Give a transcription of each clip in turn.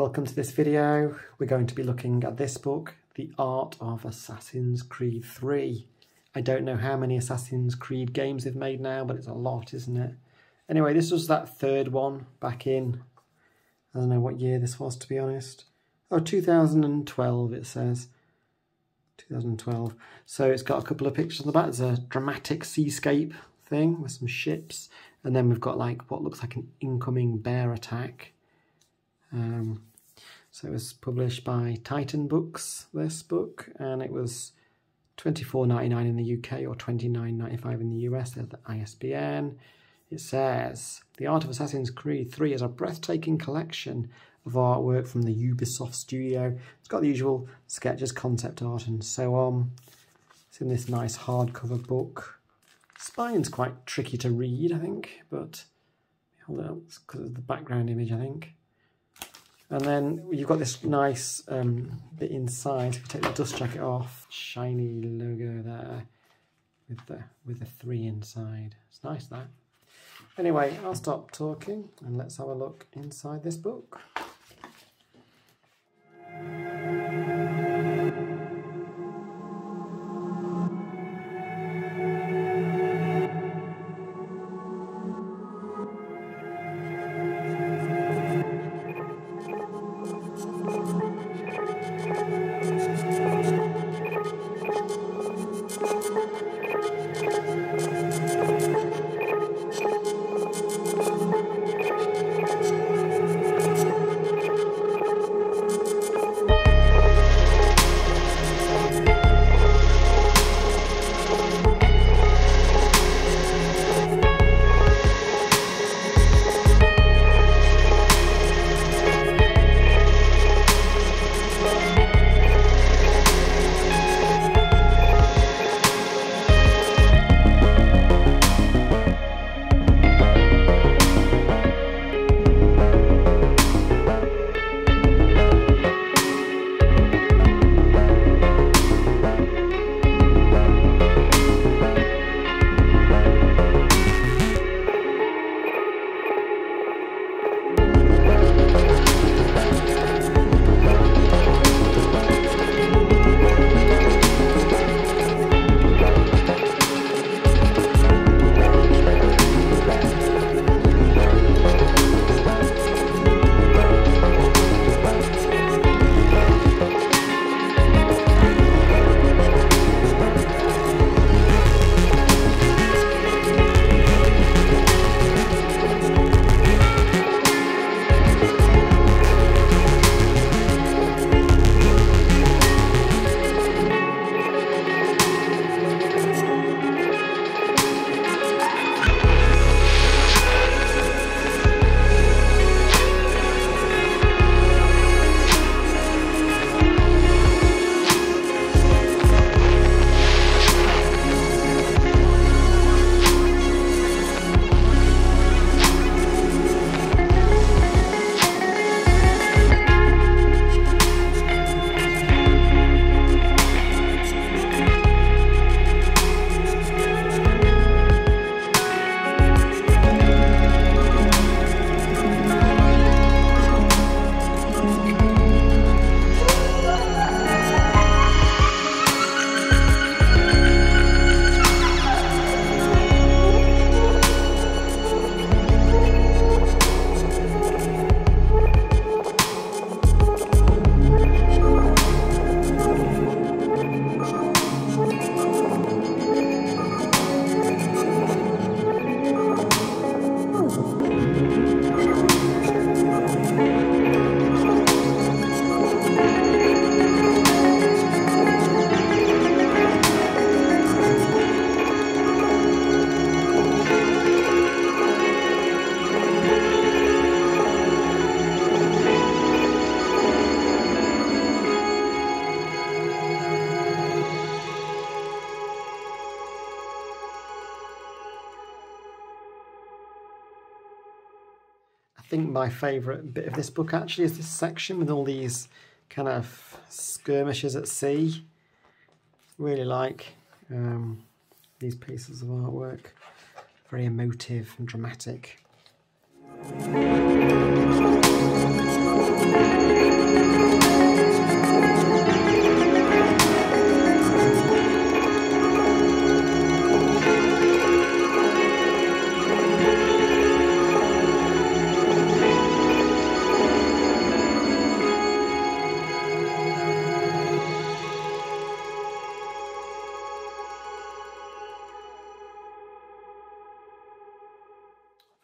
Welcome to this video. We're going to be looking at this book, The Art of Assassin's Creed 3. I don't know how many Assassin's Creed games they've made now, but it's a lot, isn't it? Anyway, this was that third one back in, I don't know what year this was to be honest. Oh, 2012 it says. 2012. So it's got a couple of pictures on the back. There's a dramatic seascape thing with some ships. And then we've got like what looks like an incoming bear attack. Um, so it was published by Titan Books, this book, and it was $24.99 in the UK or $29.95 in the US. There's the ISBN. It says The Art of Assassin's Creed 3 is a breathtaking collection of artwork from the Ubisoft studio. It's got the usual sketches, concept art, and so on. It's in this nice hardcover book. Spine's quite tricky to read, I think, but hold on, it's because of the background image, I think. And then you've got this nice um, bit inside. If you take the dust jacket off, shiny logo there with the with the three inside. It's nice that. Anyway, I'll stop talking and let's have a look inside this book. Think my favourite bit of this book actually is this section with all these kind of skirmishes at sea. Really like um, these pieces of artwork. Very emotive and dramatic.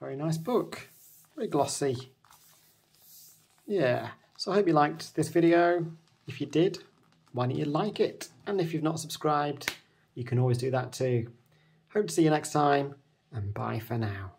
Very nice book. Very glossy. Yeah, so I hope you liked this video. If you did, why don't you like it? And if you've not subscribed, you can always do that too. Hope to see you next time, and bye for now.